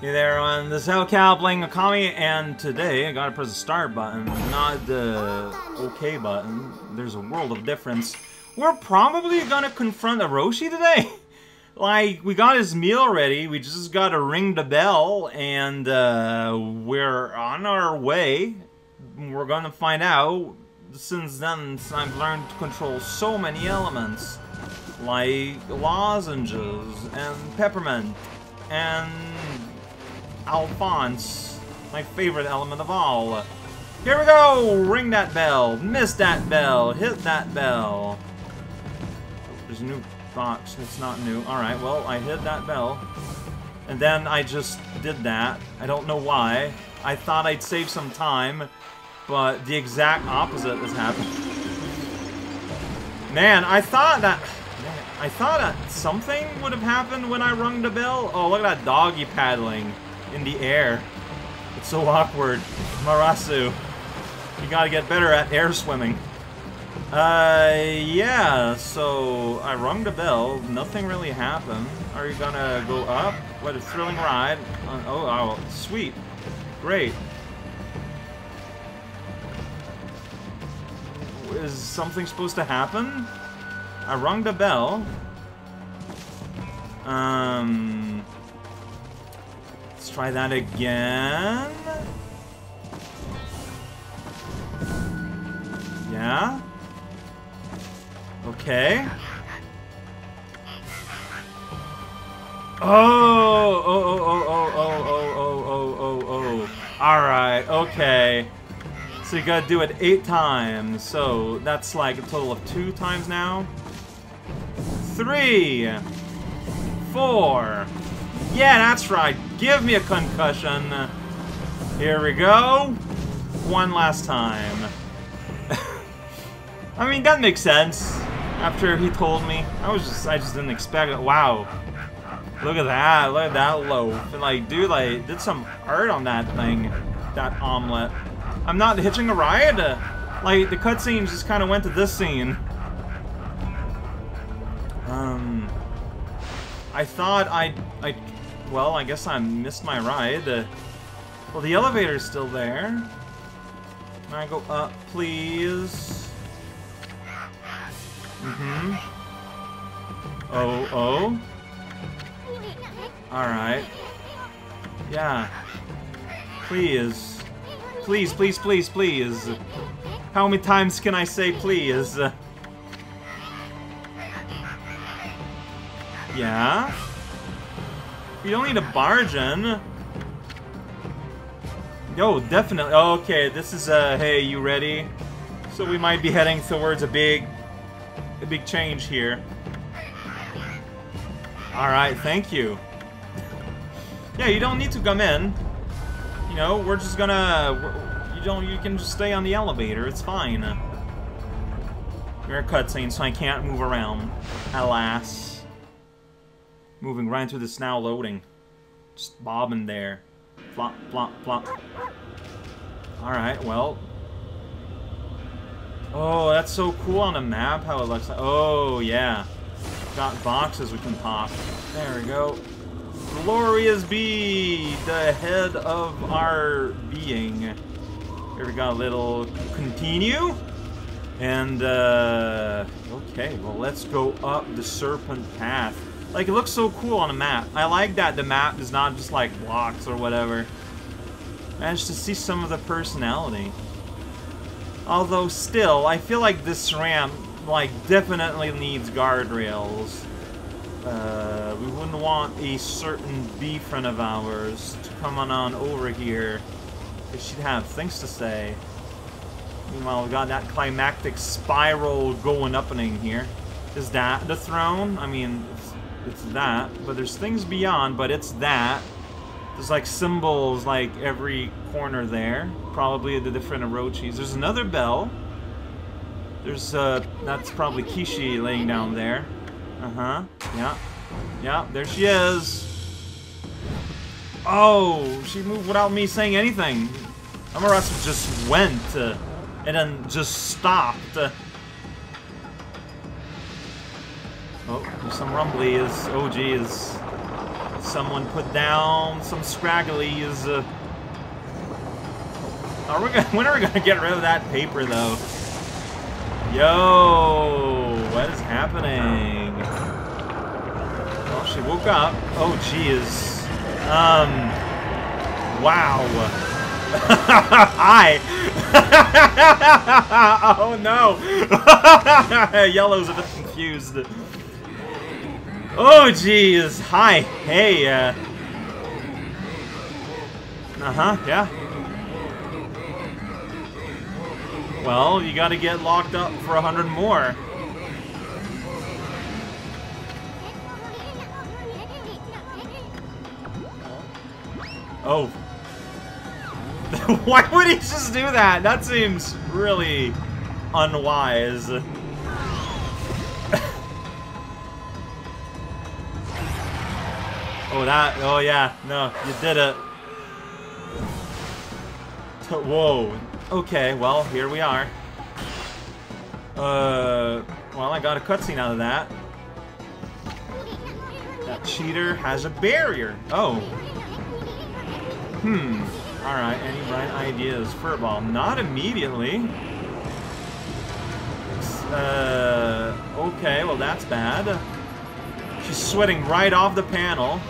Hey there, on this Hellcow playing Okami, and today I gotta press the start button, not the OK button. There's a world of difference. We're probably gonna confront Orochi today. like, we got his meal ready, we just gotta ring the bell, and uh, we're on our way. We're gonna find out. Since then, I've learned to control so many elements, like lozenges and peppermint and Alphonse, my favorite element of all. Here we go! Ring that bell, miss that bell, hit that bell. There's a new box, it's not new. Alright, well, I hit that bell. And then I just did that. I don't know why. I thought I'd save some time, but the exact opposite has happened. Man, I thought that... I thought that something would have happened when I rung the bell. Oh, look at that doggy paddling in the air. It's so awkward. Marasu, you gotta get better at air swimming. Uh, yeah, so I rung the bell. Nothing really happened. Are you gonna go up? What a thrilling ride. Uh, oh, oh, sweet. Great. Is something supposed to happen? I rung the bell. Um... Let's try that again. Yeah? Okay. Oh, oh, oh, oh, oh, oh, oh, oh, oh, oh, oh. Alright, okay. So you gotta do it eight times. So that's like a total of two times now. Three. Four. Yeah, that's right. Give me a concussion. Here we go. One last time. I mean, that makes sense. After he told me. I was just, I just didn't expect it. Wow. Look at that. Look at that loaf. And like, dude, like, did some art on that thing. That omelet. I'm not hitching a ride. Like, the cutscenes just kind of went to this scene. I thought I, I, well, I guess I missed my ride. Uh, well, the elevator's still there. Can I go up, please? Mm-hmm. Oh, oh. Alright. Yeah. Please. Please, please, please, please. How many times can I say please? Yeah? You don't need a barge in. Yo, definitely. Okay, this is, uh, hey, you ready? So we might be heading towards a big, a big change here. Alright, thank you. yeah, you don't need to come in. You know, we're just gonna, you don't, you can just stay on the elevator, it's fine. A cutscene, so I can't move around. Alas. Moving right into this now loading. Just bobbing there. Flop, flop, flop. Alright, well. Oh, that's so cool on the map how it looks like. Oh, yeah. Got boxes we can pop. There we go. Glorious be the head of our being. Here we got a little continue. And, uh, okay, well, let's go up the serpent path. Like, it looks so cool on a map. I like that the map is not just, like, blocks or whatever. Managed to see some of the personality. Although, still, I feel like this ramp, like, definitely needs guardrails. Uh, we wouldn't want a certain B friend of ours to come on, on over here. Because she'd have things to say. Meanwhile, we got that climactic spiral going up and in here. Is that the throne? I mean, it's, that. But there's things beyond, but it's that. There's like symbols like every corner there. Probably the different Orochis. There's another bell. There's, uh, that's probably Kushi laying down there. Uh-huh. Yeah. Yeah, there she is. Oh, she moved without me saying anything. Amaterasu just went, uh, and then just stopped. Uh, oh, there's some rumbly is, Oh, geez. Someone put down some scragglies. Uh, are we gonna, when are we gonna get rid of that paper though? Yo, what is happening? Well, she woke up. Oh, jeez. Um, wow. Hi. oh no. Yellow's a bit confused. Oh, jeez. Hi. Hey. Uh. Uh huh. Yeah. Well, you gotta get locked up for a hundred more. Oh. Why would he just do that? That seems really unwise. Oh, that... Oh, yeah. No, you did it. Whoa. Okay, well, here we are. Uh, well, I got a cutscene out of that. That cheater has a barrier. Oh. Hmm. Alright, any bright ideas? Furball. Not immediately. Uh, okay, well that's bad. She's sweating right off the panel.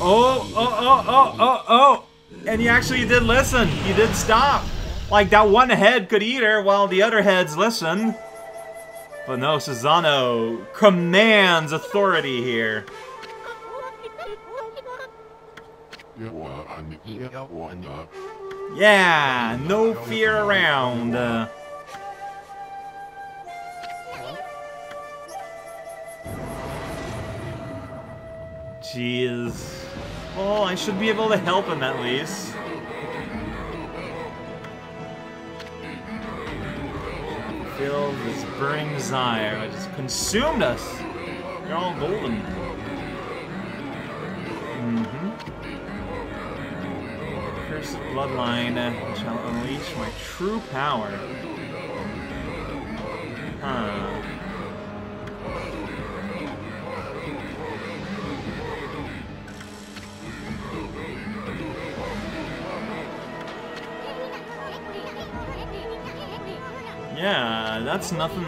Oh, oh, oh, oh, oh, oh! And you actually did listen. You did stop. Like, that one head could eat her while the other heads listen. But no, Susano commands authority here. Yeah, no fear around. Jeez. Well, I should be able to help him at least. Feel this burning desire that just consumed us. You're all golden. Mm-hmm. Bloodline shall unleash my true power. Huh. That's nothing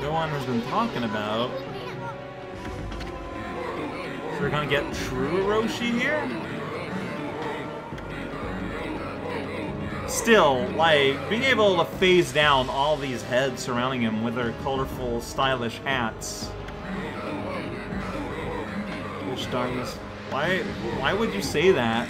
no one has been talking about. So we're gonna get true Roshi here? Still, like, being able to phase down all these heads surrounding him with their colorful, stylish hats. Which darkness... Why, why would you say that?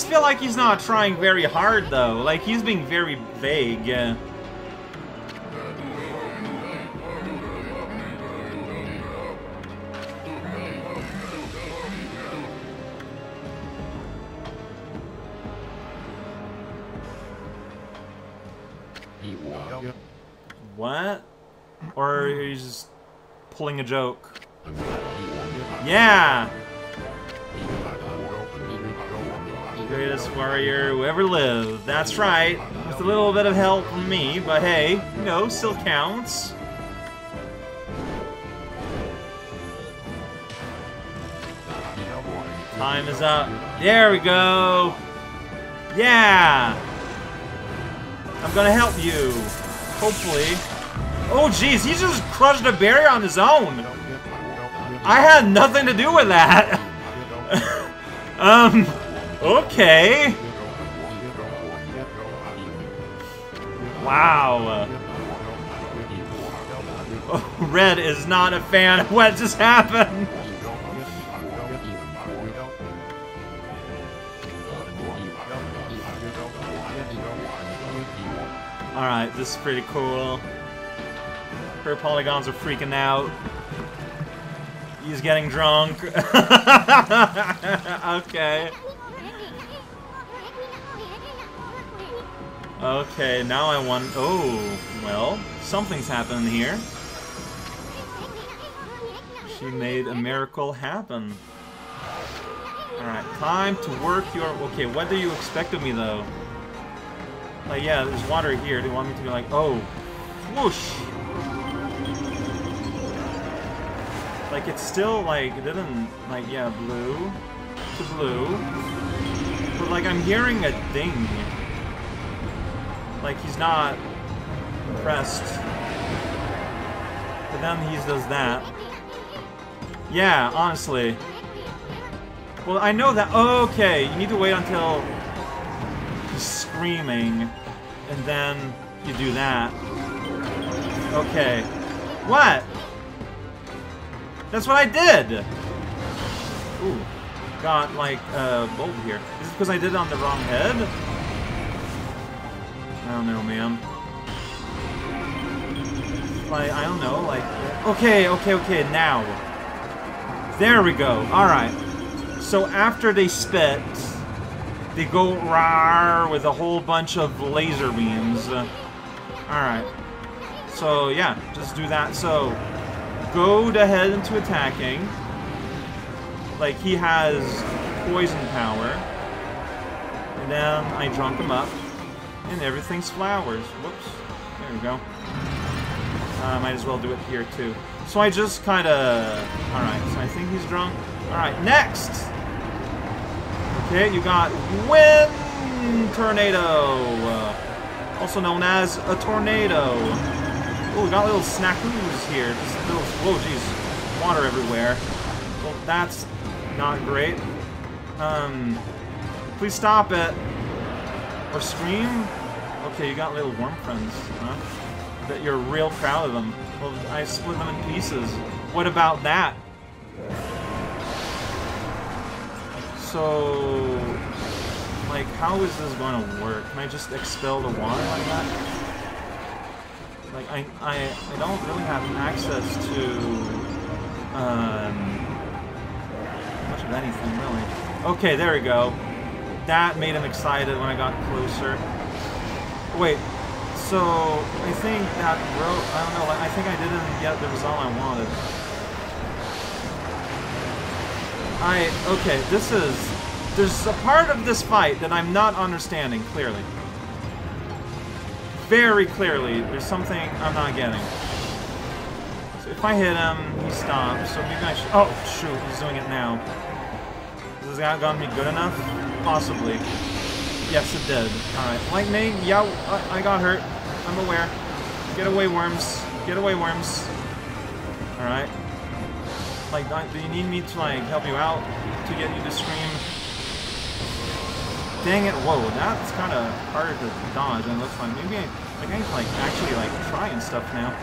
Just feel like he's not trying very hard, though. Like, he's being very vague. What? Or he's just pulling a joke? Yeah! Greatest warrior who ever lived. That's right. With a little bit of help from me, but hey, you know, still counts. Time is up. There we go. Yeah! I'm gonna help you. Hopefully. Oh, jeez, he just crushed a barrier on his own. I had nothing to do with that. um, okay. Wow. Oh, Red is not a fan of what just happened. Alright, this is pretty cool. Her polygons are freaking out. He's getting drunk. okay. Okay, now I want... Oh, well, something's happening here. She made a miracle happen. Alright, time to work your... Okay, what do you expect of me, though? Like, yeah, there's water here. Do you want me to be like, oh, whoosh? Like, it's still, like, it didn't, like, yeah, blue to blue. But, like, I'm hearing a ding. Like, he's not impressed. But then he does that. Yeah, honestly. Well, I know that. Okay, you need to wait until he's screaming, and then you do that. Okay. What? That's what I did! Ooh. Got, like, a uh, bulb here. Is it because I did it on the wrong head? I don't know, man. Like, I don't know, like... Okay, okay, okay, now. There we go. Alright. So after they spit, they go rar with a whole bunch of laser beams. Uh, Alright. So, yeah, just do that. So, go to head into attacking. Like, he has poison power. And then I drunk him up. And everything's flowers. Whoops. There we go. Uh, might as well do it here, too. So I just kind of... Alright, so I think he's drunk. Alright, next! Okay, you got Wind Tornado! Uh, also known as a tornado. Oh, we got little snackoos here. Just little... Whoa, jeez. Water everywhere. Well, that's not great. Um... Please stop it. Or scream? Okay, you got little worm friends, huh? That you're real proud of them. Well, I split them in pieces. What about that? So, like, how is this going to work? Can I just expel the water like that? Like, I, I, I don't really have access to, um, much of anything, really. Okay, there we go. That made him excited when I got closer. Wait, so, I think that wrote, I don't know, I think I didn't get the result I wanted. I, okay, this is, there's a part of this fight that I'm not understanding, clearly. Very clearly, there's something I'm not getting. So if I hit him, he stops, so maybe I should, oh, shoot, he's doing it now. Is this gonna be good enough? Possibly. Yes, it did. Alright, lightning, yeah, I, got hurt. I'm aware. Get away, worms. Get away, worms. Alright. Like, do you need me to, like, help you out? To get you to scream? Dang it, whoa, that's kind of hard to dodge, and looks like maybe I, like, I need to, like, actually, like, try and stuff now.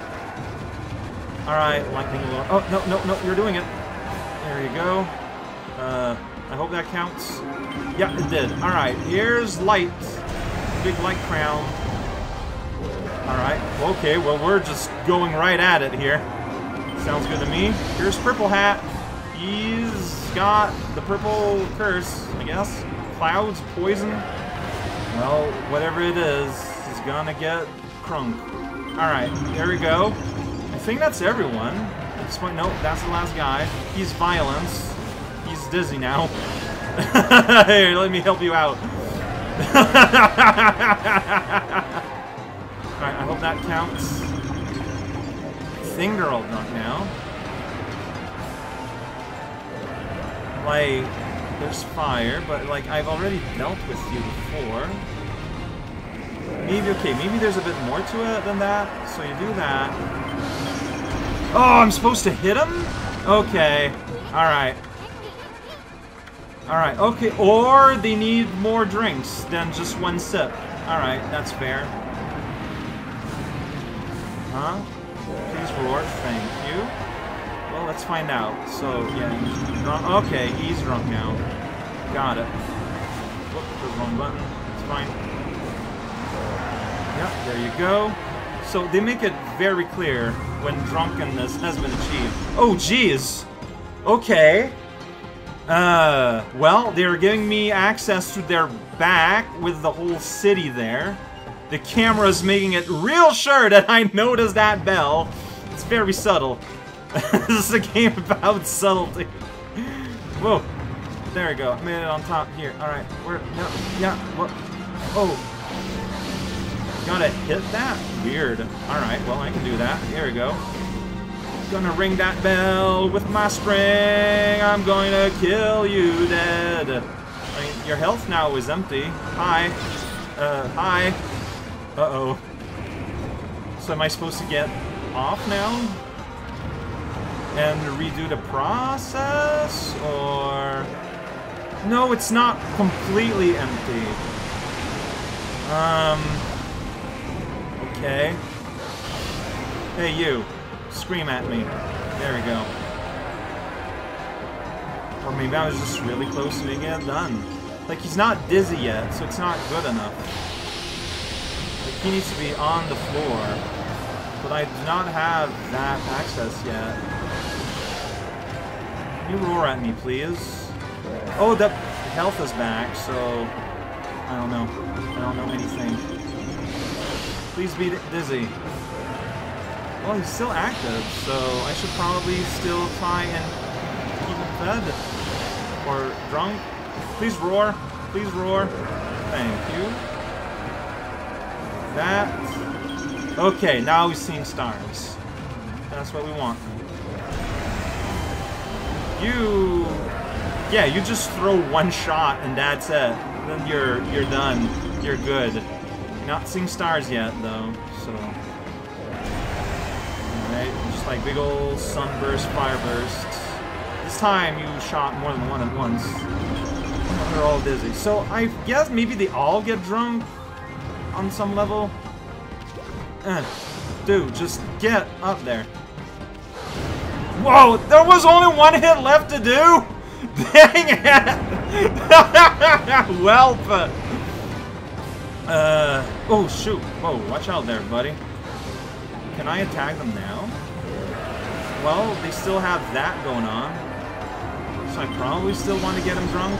Alright, lightning alone. Oh, no, no, no, you're doing it. There you go. Uh, I hope that counts. Yeah, it did. Alright, here's light. Big light crown. Alright, okay, well, we're just going right at it here. Sounds good to me. Here's Purple Hat. He's got the purple curse, I guess. Clouds, poison. Well, whatever it is, he's gonna get crunk. Alright, there we go. I think that's everyone. At this point, nope, that's the last guy. He's violence. He's dizzy now. Here, let me help you out. Alright, I hope that counts. Thing girl drunk now. Like, there's fire, but like, I've already dealt with you before. Maybe, okay, maybe there's a bit more to it than that, so you do that. Oh, I'm supposed to hit him? Okay, alright. Alright, okay, or they need more drinks than just one sip. Alright, that's fair. Huh? Please roar. Thank you. Well, let's find out. So, yeah, drunk. Okay, he's drunk now. Got it. Whoop, the wrong button. It's fine. Yep, there you go. So they make it very clear when drunkenness has been achieved. Oh, jeez. Okay. Uh, well, they're giving me access to their back with the whole city there. The camera's making it real sure that I noticed that bell. It's very subtle. this is a game about subtlety. Whoa. There we go. I made it on top here. Alright. Where? No. Yeah. What? Oh. Gotta hit that? Weird. Alright, well, I can do that. Here we go. Gonna ring that bell with my spring. I'm going to kill you dead. I mean, your health now is empty. Hi. Uh, hi. Uh-oh. So am I supposed to get off now? And redo the process? Or... No, it's not completely empty. Um... Okay. Hey, you. Scream at me. There we go. Or maybe I was just really close to it done. Like, he's not dizzy yet, so it's not good enough. Like, he needs to be on the floor. But I do not have that access yet. Can you roar at me, please? Oh, the health is back, so... I don't know. I don't know anything. Please be dizzy. Well, he's still active, so I should probably still try and keep him fed. Or drunk. Please roar. Please roar. Thank you. That. Okay, now we've seen stars. That's what we want. You... Yeah, you just throw one shot and that's it. Then you're you're done. You're good. Not seeing stars yet, though, so... Alright, just like big old sunburst, firebursts. This time you shot more than one at once. They're all dizzy. So I guess maybe they all get drunk on some level. Eh, dude, just get up there. Whoa, there was only one hit left to do? Dang it! Welp! Uh, oh shoot. Whoa, watch out there, buddy. Can I attack them now? Well, they still have that going on. So I probably still want to get him drunk.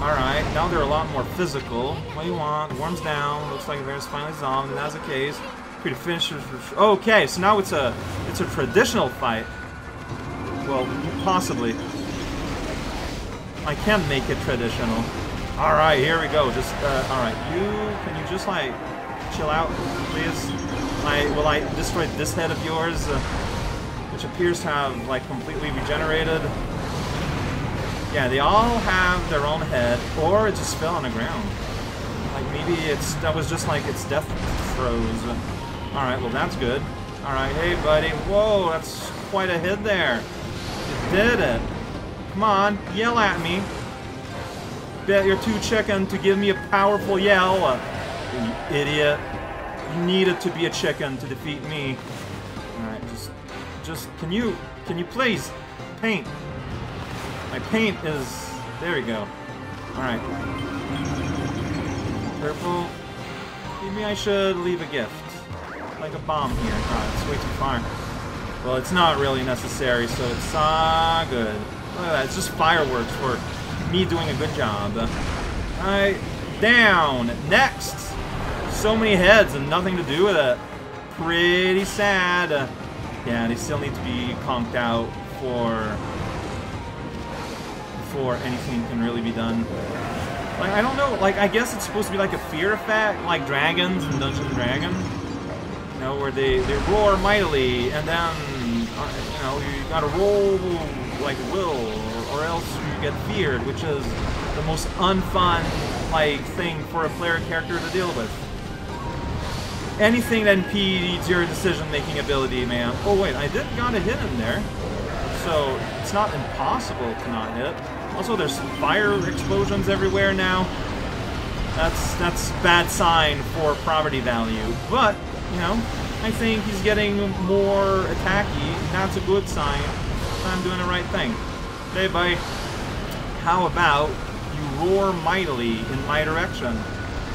Alright, now they're a lot more physical. What do you want? Warms down. Looks like there's finally zombie. And that's the case. Pretty finishers. Okay, so now it's a it's a traditional fight. Well, possibly. I can't make it traditional. Alright, here we go. Just, uh, alright. You, can you just, like, chill out, please? I, will I destroy this head of yours? Uh, which appears to have, like, completely regenerated. Yeah, they all have their own head, or it just fell on the ground. Like, maybe it's, that was just, like, its death throes. Alright, well, that's good. Alright, hey, buddy. Whoa, that's quite a hit there. You did it. Come on, yell at me. Bet you're too chicken to give me a powerful yell. You idiot. You needed to be a chicken to defeat me. Just... Can you... Can you please paint? My paint is... There we go. Alright. Purple. Maybe I should leave a gift. Like a bomb here. Oh, it's way too far. Well, it's not really necessary, so it's uh, good. Look at that, it's just fireworks for me doing a good job. Alright, down. Next. So many heads and nothing to do with it. Pretty sad. Yeah, they still need to be conked out for before anything can really be done. Like, I don't know, like, I guess it's supposed to be like a fear effect, like dragons in Dungeons & Dragons. You know, where they, they roar mightily, and then, uh, you know, you gotta roll like will, or, or else you get feared, which is the most unfun, like, thing for a player character to deal with. Anything that impedes your decision-making ability, man. Oh wait, I did got a hit in there. So, it's not impossible to not hit. Also, there's fire explosions everywhere now. That's that's bad sign for property value. But, you know, I think he's getting more attacky. That's a good sign. I'm doing the right thing. Hey, buddy. How about you roar mightily in my direction?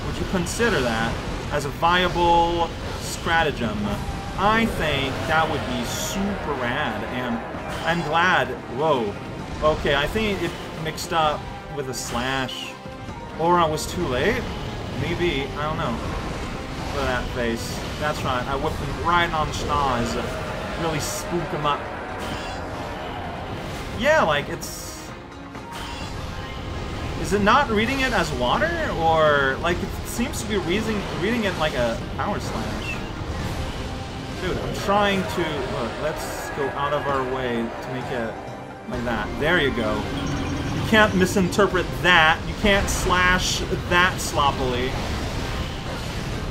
Would you consider that as a viable stratagem? I think that would be super rad, and I'm glad. Whoa. Okay, I think it mixed up with a slash. Or I was too late? Maybe. I don't know. Look at that face. That's right. I whipped him right on schnoz. Really spook him up. Yeah, like, it's... Is it not reading it as water? Or, like, seems to be reading, reading it like a power slash. Dude, I'm trying to... Look, let's go out of our way to make it like that. There you go. You can't misinterpret that. You can't slash that sloppily.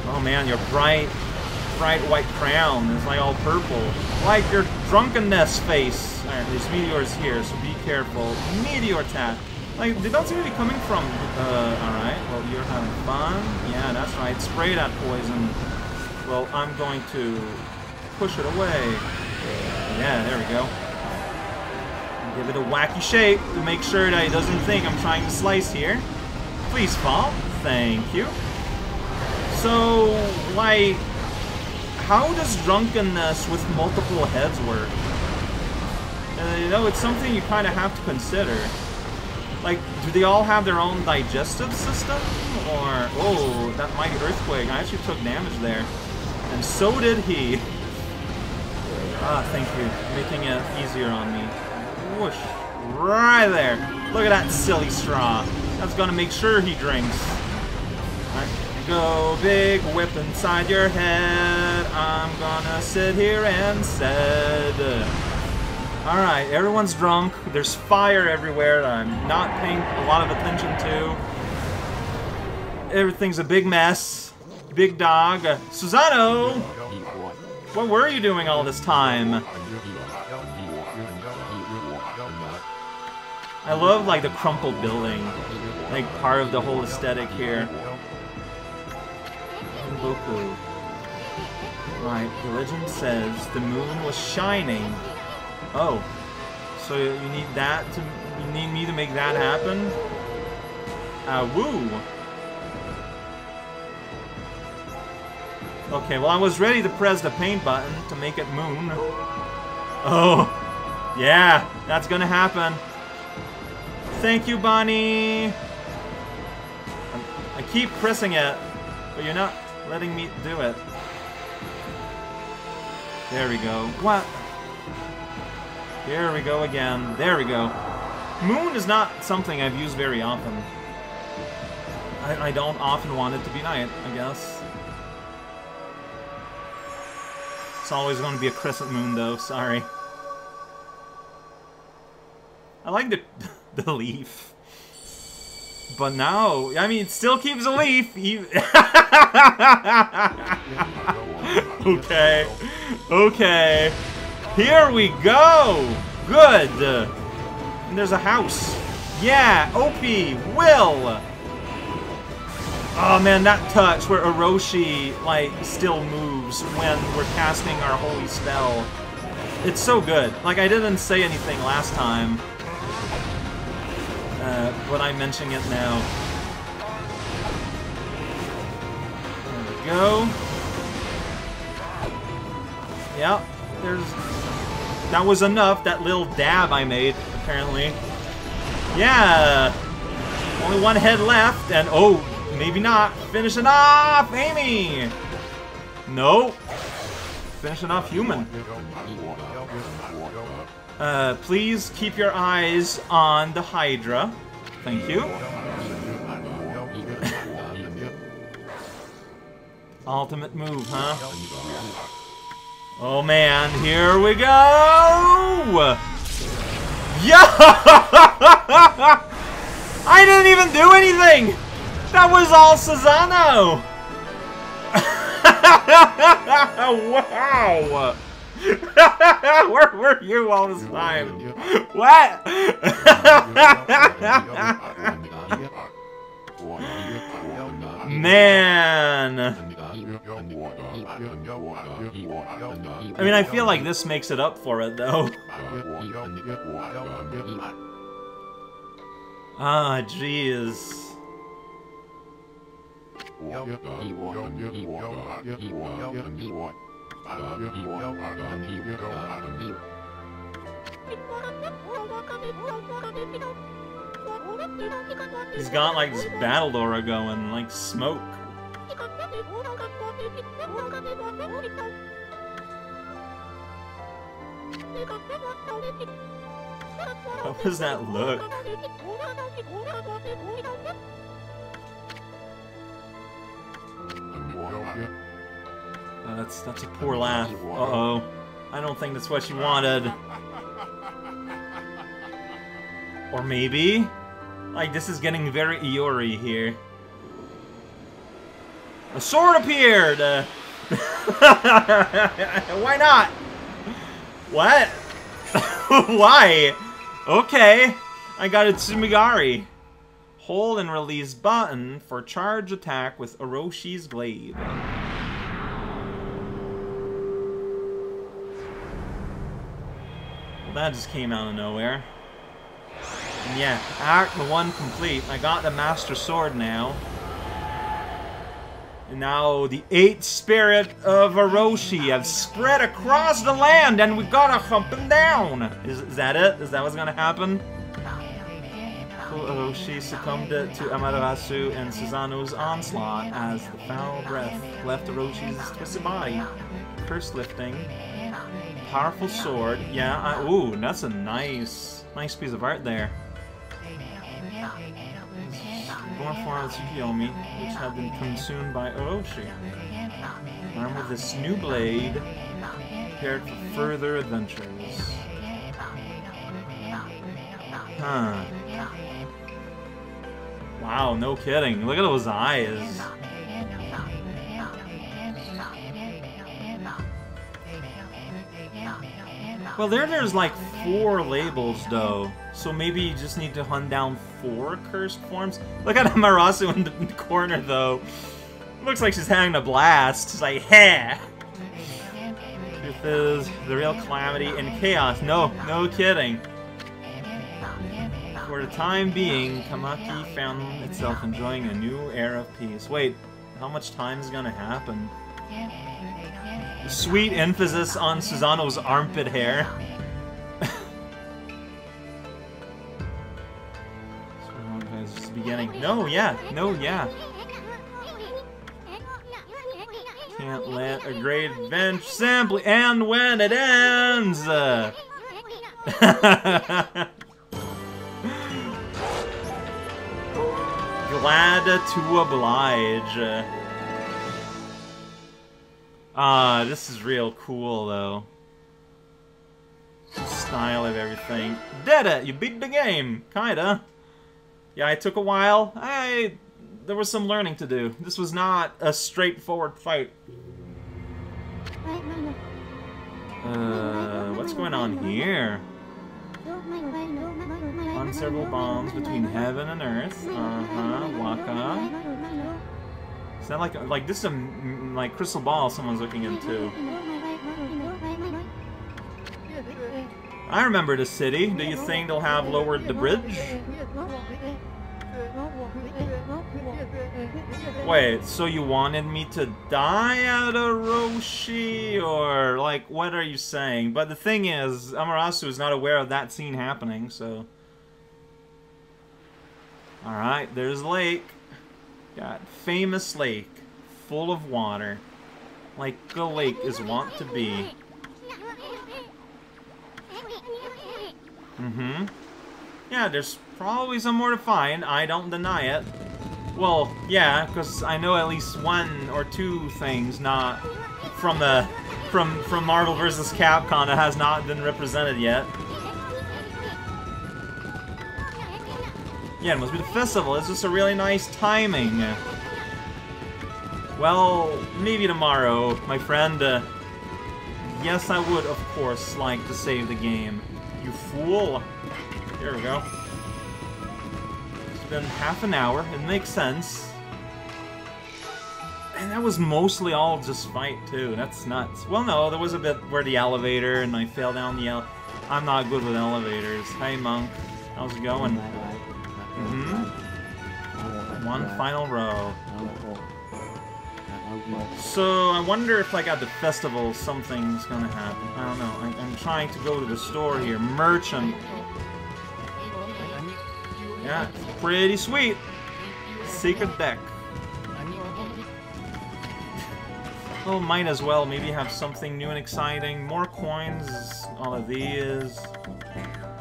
Oh man, your bright, bright white crown is like all purple. Like your drunkenness face. Alright, there's meteors here, so be careful. Meteor attack. Like, they don't seem to be coming from... Uh, alright, well, you're having fun. Yeah, that's right. Spray that poison. Well, I'm going to push it away. Yeah, there we go. Give it a wacky shape to make sure that it doesn't think I'm trying to slice here. Please fall. Thank you. So, like, how does drunkenness with multiple heads work? Uh, you know, it's something you kind of have to consider. Like, do they all have their own digestive system? Or, oh, that mighty earthquake. I actually took damage there. And so did he. Ah, thank you. Making it easier on me. Whoosh. Right there. Look at that silly straw. That's gonna make sure he drinks. Go big whip inside your head. I'm gonna sit here and said. Alright, everyone's drunk. There's fire everywhere that I'm not paying a lot of attention to. Everything's a big mess. Big dog. Uh, Susano! What were you doing all this time? I love, like, the crumpled building. Like, part of the whole aesthetic here. Right, the legend says the moon was shining. Oh. So you need that to... You need me to make that happen? Uh, woo! Okay, well I was ready to press the paint button to make it moon. Oh! Yeah, that's gonna happen. Thank you, Bonnie! I keep pressing it, but you're not letting me do it. There we go. What? Here we go again. There we go. Moon is not something I've used very often. I, I don't often want it to be night, I guess. It's always going to be a crescent moon, though. Sorry. I like the, the leaf. But now, I mean, it still keeps a leaf. okay. Okay. Here we go. Good. And there's a house. Yeah, OP, Will. Oh man, that touch where Orochi, like, still moves when we're casting our holy spell. It's so good. Like, I didn't say anything last time. Uh, but I'm mentioning it now. There we go. Yep, there's... That was enough, that little dab I made, apparently. Yeah! Only one head left, and oh, maybe not. Finishing off Amy! No. Finishing off human. Uh, please keep your eyes on the Hydra. Thank you. Ultimate move, huh? Oh man, here we go! Yeah! I didn't even do anything! That was all Susano! wow! Where were you all this time? What? Man. I mean, I feel like this makes it up for it, though. Ah, jeez. He's got like this battle aura going, like smoke. How does that look? Uh, that's that's a poor laugh. Uh-oh. I don't think that's what you wanted. Or maybe? Like, this is getting very Iori here. A sword appeared! Uh, why not? What? why? Okay. I got a Tsumugari. Hold and release button for charge attack with Orochi's Glaive. Well, that just came out of nowhere. And yeah, Act 1 complete. I got the Master Sword now. Now the eight spirit of Orochi have spread across the land and we gotta hump them down. Is, is that it? Is that what's gonna happen? Orochi succumbed to Amaterasu and Susano's onslaught as the foul breath left Orochi's twisted body. Curse lifting. Powerful sword. Yeah, I, ooh, that's a nice, nice piece of art there of Tsukiyomi, which had been consumed by Orochi. Armed with this new blade, prepared for further adventures. Huh. Wow, no kidding. Look at those eyes. Well, there there's like four labels, though. So maybe you just need to hunt down four cursed forms? Look at Amaterasu in the corner, though. Looks like she's having a blast. She's like, ha! Truth is, the real calamity and chaos. No, no kidding. For the time being, Kamiki found itself enjoying a new era of peace. Wait, how much time is gonna happen? Sweet emphasis on Susano's armpit hair. Beginning. No, yeah. No, yeah. Can't let a great adventure simply end when it ends. Glad to oblige. Ah, uh, this is real cool, though. The style of everything. Did it! You beat the game! Kinda. Yeah, it took a while. I there was some learning to do. This was not a straightforward fight. Uh, what's going on here? Unseveral bonds between heaven and earth. Uh-huh, Waka. Is that like, like this is a, like, crystal ball someone's looking into. I remember the city. Do you think they'll have lowered the bridge? Wait, so you wanted me to die at Orochi? Or, like, what are you saying? But the thing is, Amarasu is not aware of that scene happening, so... Alright, there's lake. Got famous lake, full of water. Like a lake is wont to be. Mm-hmm. Yeah, there's probably some more to find. I don't deny it. Well, yeah, because I know at least one or two things not from the from from Marvel vs. Capcom that has not been represented yet. Yeah, it must be the festival. It's just a really nice timing. Well, maybe tomorrow, my friend. Uh, yes, I would, of course, like to save the game. You fool. Here we go. Been half an hour. It makes sense. And that was mostly all just fight, too. That's nuts. Well, no, there was a bit where the elevator, and I fell down the I'm not good with elevators. Hey, Monk. How's it going? Mm-hmm. One final row. So, I wonder if, like, at the festival, something's gonna happen. I don't know. I, am trying to go to the store here. Merchant. Yeah, pretty sweet. Secret deck. Well, might as well maybe have something new and exciting. More coins, all of these.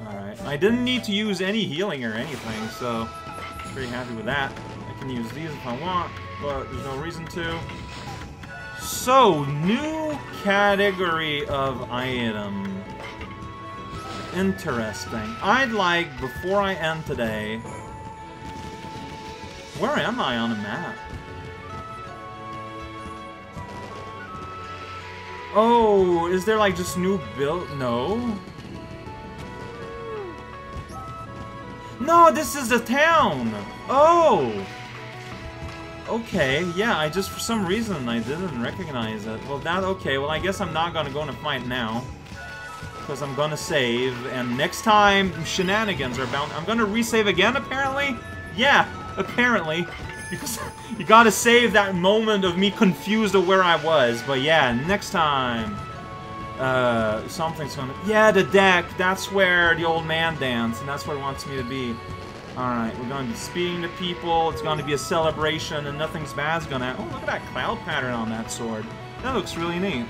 Alright. I didn't need to use any healing or anything, so pretty happy with that. I can use these if I want, but there's no reason to. So, new category of item. Interesting. I'd like, before I end today... Where am I on a map? Oh, is there like just new build? No. No, this is the town! Oh! Okay, yeah, I just, for some reason, I didn't recognize it. Well, that, okay, well, I guess I'm not gonna go in a fight now. Because I'm gonna save, and next time, shenanigans are bound- I'm gonna resave again, apparently? Yeah, apparently. Because you gotta save that moment of me confused of where I was. But yeah, next time, uh, something's gonna... Yeah, the deck, that's where the old man danced, and that's where it wants me to be. Alright, we're to be speaking to people, it's to be a celebration, and nothing's bad's gonna... Oh, look at that cloud pattern on that sword. That looks really neat.